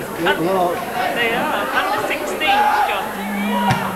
They are. under sixteen, John.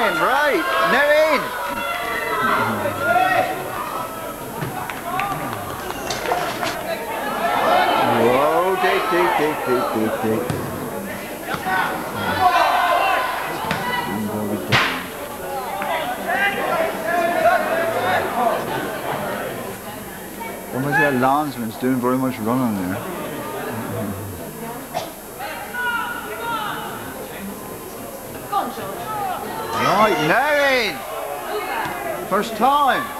Wing right. In. Whoa, take, take, take, take, take, take. Almost that landsman's doing very much running there. Right, now! First time!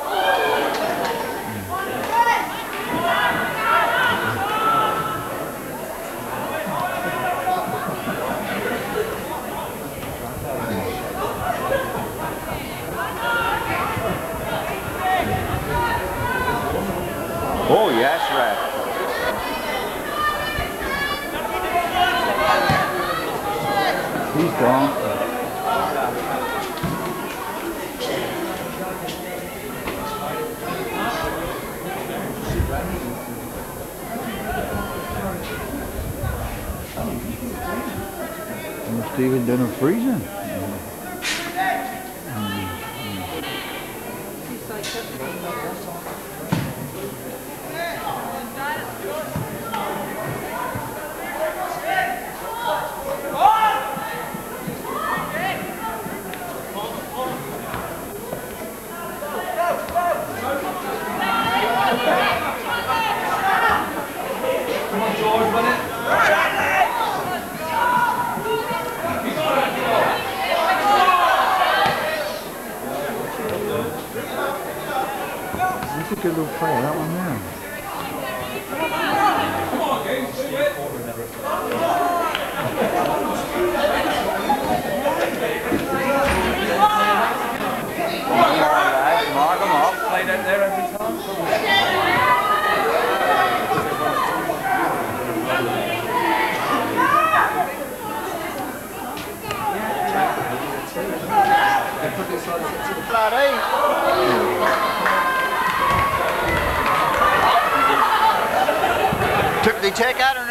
Must even done a freezing. That's a good little play, that one there.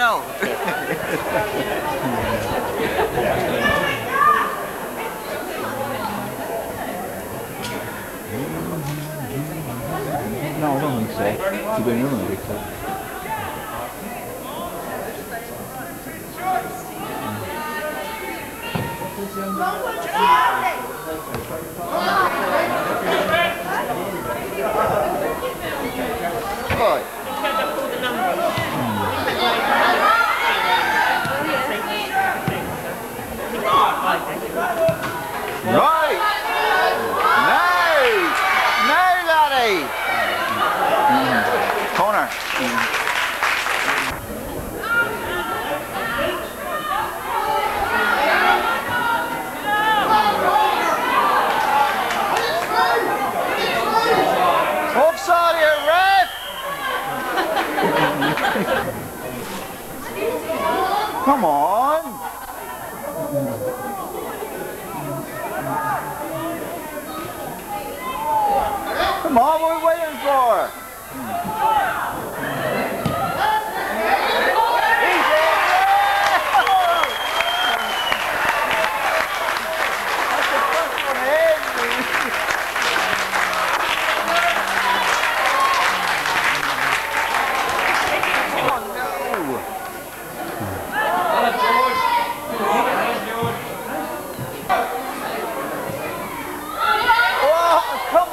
Check Corner.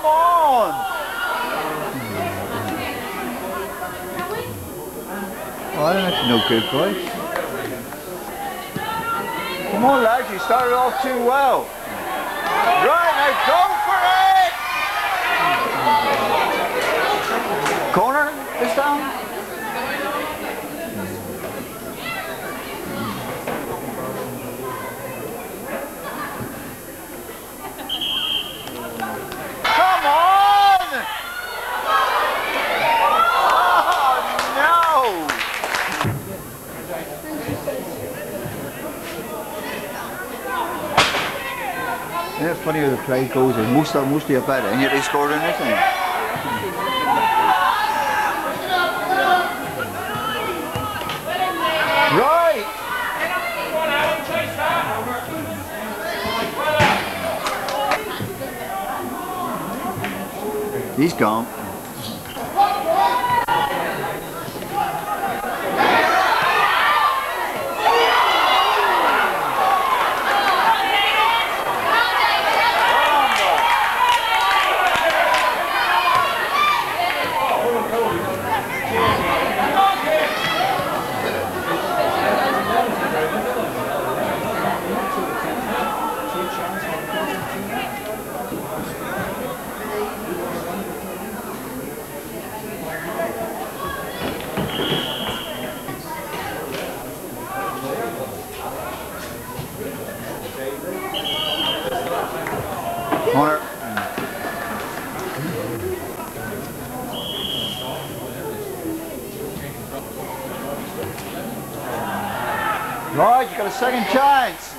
On! Well, that's no good, boys. Come on, lads, you started off too well. Right, now go majority of the goes in. Most of, and yet they scored anything. He's gone. All right, you got a second chance.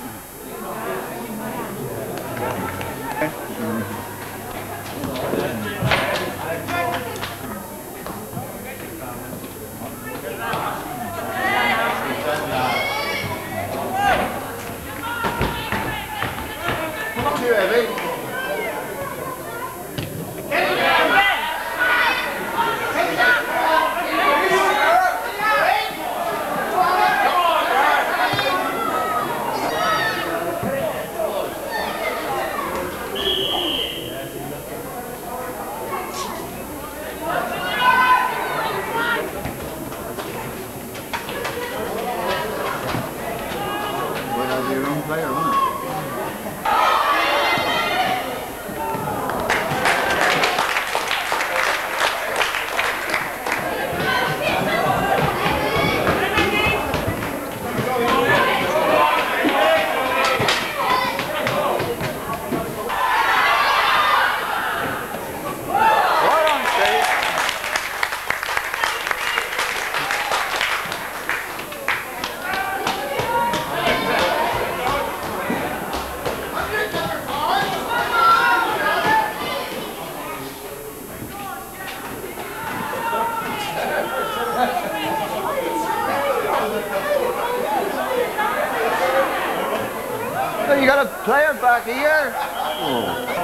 Play it back here. Oh.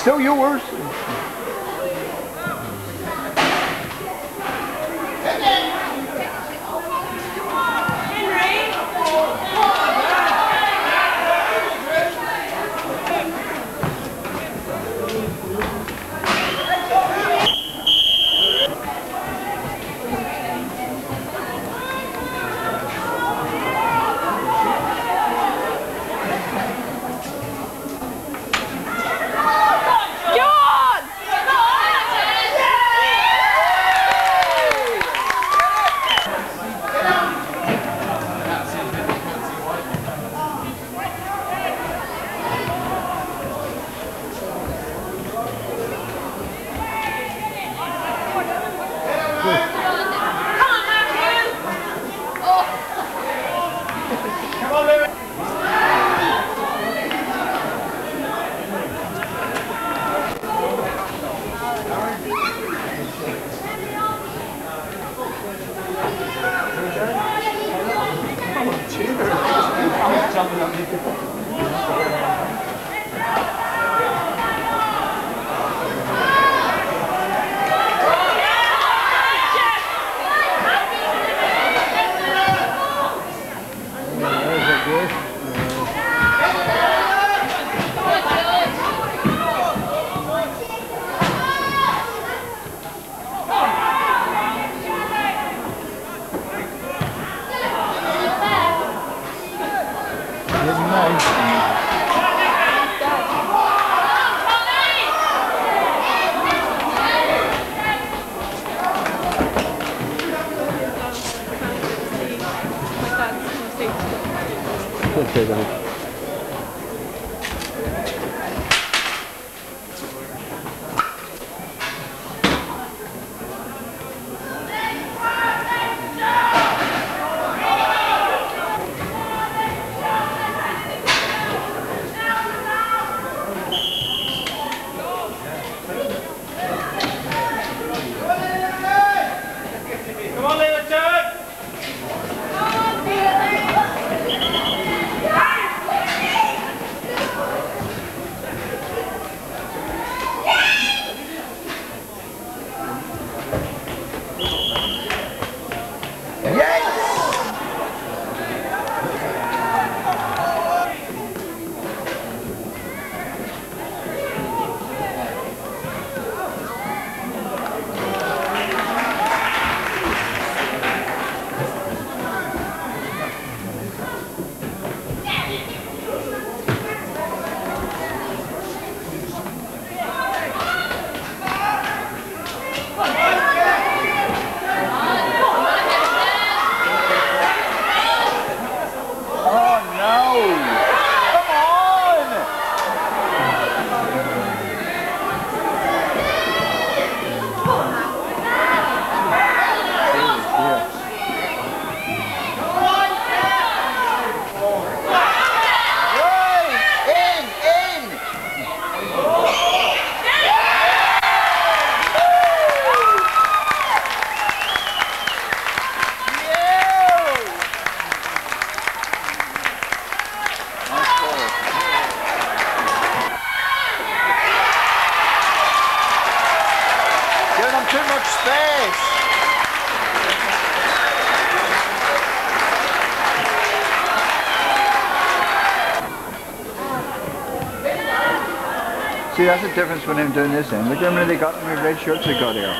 still yours. Go ahead. See, that's the difference when I'm doing this end. Look how many they got the red shirts they got here.